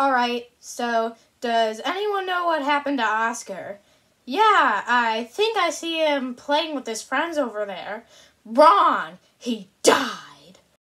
Alright, so does anyone know what happened to Oscar? Yeah, I think I see him playing with his friends over there. Wrong! He died!